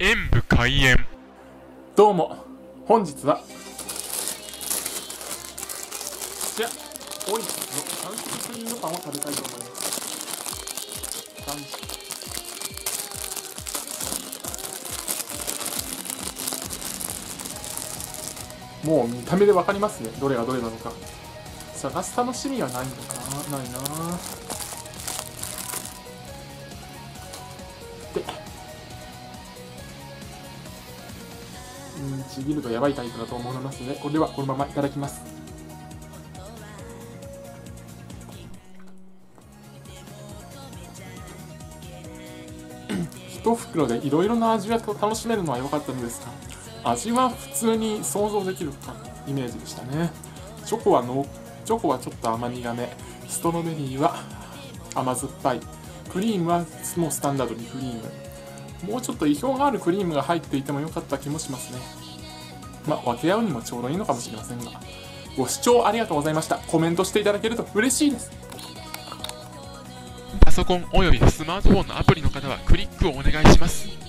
演武開演。どうも本日はこちらオイスの三色クリームパンを食べたいと思います。もう見た目で分かりますね。どれがどれなのか。探す楽しみはないのかな。ないな。でうんちぎるとやばいタイプだと思いますのでこれではこのままいただきます。一袋でいろいろな味が楽しめるのは良かったんですが味は普通に想像できるイメージでしたね。チョコはのチョコはちょっと甘苦めストロベリーは甘酸っぱい。クリームはもうスタンダードにクリームもうちょっと意表があるクリームが入っていても良かった気もしますね。まあ分け合うにもちょうどいいのかもしれませんが。ご視聴ありがとうございました。コメントしていただけると嬉しいです。パソコンおよびスマートフォンのアプリの方はクリックをお願いします。